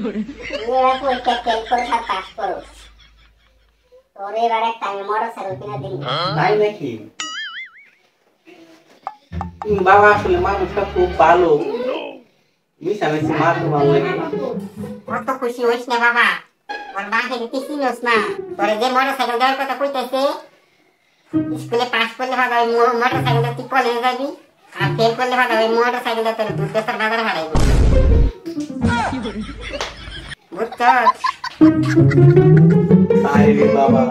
পরীক্ষা ফেল করে আর পাস করো তোর এবার একটা আমি মোটর সাইকেল কিনে দিই তাই নাকি বাবা আসলে মানুষটা খুব ভালো মিশামিশি মার তোমার লাগে কত খুশি হইস না বাবা ওর বাপে দিতে চিনোস না তোরে যে মোটর সাইকেল দেওয়ার কথা কইতেছে স্কুলে পাস করলে ভালো ওই মোটর সাইকেলটা তুই কলেজে যাবি আর ফেল করলে ভালো ওই মোটর সাইকেলটা তোর দুধ বাজারে হারাইব makan. Ay, di ba ba?